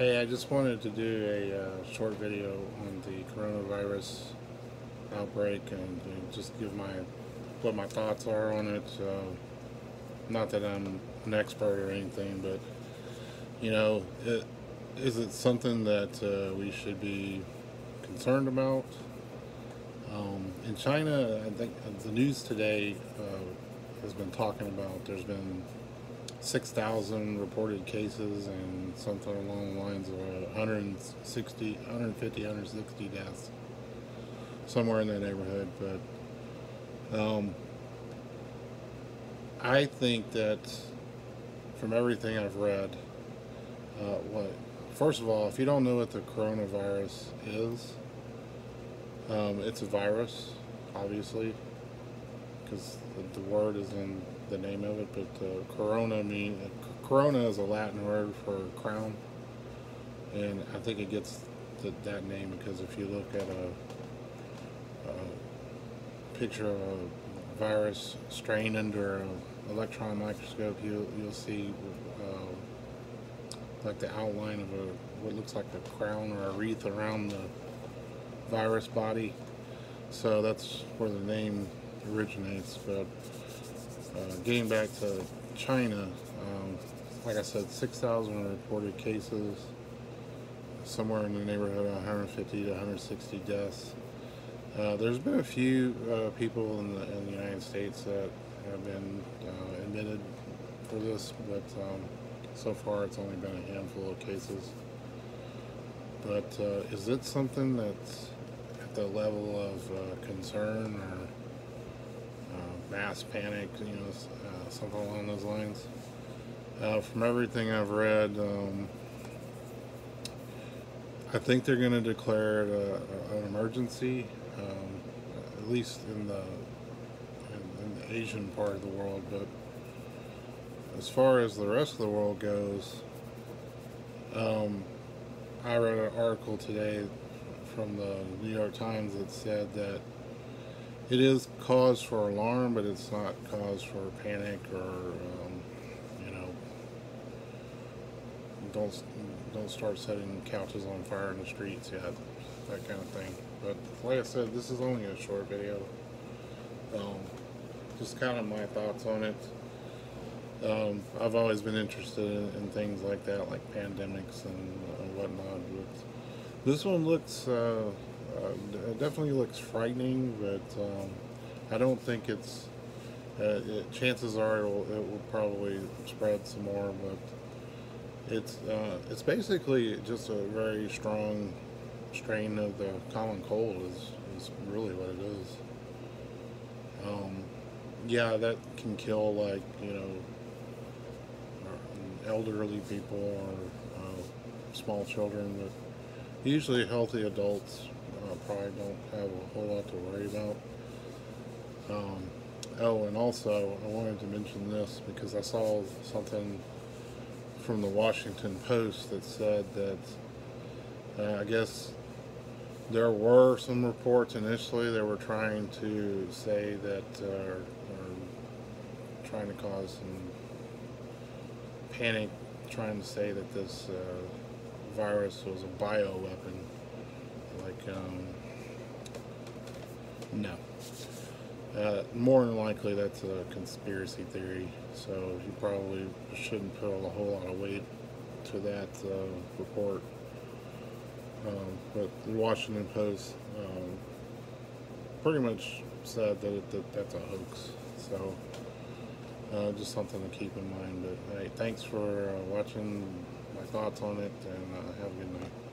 Hey, I just wanted to do a uh, short video on the coronavirus outbreak and uh, just give my what my thoughts are on it. Uh, not that I'm an expert or anything, but you know, it, is it something that uh, we should be concerned about? Um, in China, I think the news today uh, has been talking about there's been 6,000 reported cases and something along the lines of 160, 150, 160 deaths, somewhere in that neighborhood. But um, I think that from everything I've read, uh, what first of all, if you don't know what the coronavirus is, um, it's a virus, obviously, because the, the word is in the name of it, but uh, corona mean corona is a Latin word for crown, and I think it gets the, that name because if you look at a, a picture of a virus strain under an electron microscope, you'll you'll see uh, like the outline of a what looks like a crown or a wreath around the virus body. So that's where the name originates, but uh, getting back to China, um, like I said, 6,000 reported cases, somewhere in the neighborhood of 150 to 160 deaths. Uh, there's been a few uh, people in the, in the, United States that have been uh, admitted for this, but um, so far it's only been a handful of cases. But uh, is it something that's at the level of uh, concern or mass panic, you know, uh, something along those lines. Uh, from everything I've read, um, I think they're going to declare it a, a, an emergency, um, at least in the, in, in the Asian part of the world. But as far as the rest of the world goes, um, I read an article today from the New York Times that said that it is cause for alarm, but it's not cause for panic or, um, you know, don't don't start setting couches on fire in the streets yet, that kind of thing. But like I said, this is only a short video. Um, just kind of my thoughts on it. Um, I've always been interested in, in, things like that, like pandemics and whatnot. But this one looks. Uh, it definitely looks frightening, but um, I don't think it's. Uh, it, chances are it will, it will, probably spread some more, but it's uh, it's basically just a very strong strain of the common cold is is really what it is. Um, yeah, that can kill like you know elderly people or uh, small children, but usually healthy adults uh, probably don't have a whole lot to worry about. Um, oh, and also I wanted to mention this because I saw something from the Washington Post that said that uh, I guess there were some reports initially that were trying to say that uh, or trying to cause some panic, trying to say that this uh, virus was a bioweapon like, um, no. Uh, more than likely, that's a conspiracy theory, so you probably shouldn't put a whole lot of weight to that uh, report. Um, but the Washington Post um, pretty much said that, it, that that's a hoax. So uh, just something to keep in mind. But hey, thanks for uh, watching my thoughts on it, and uh, have a good night.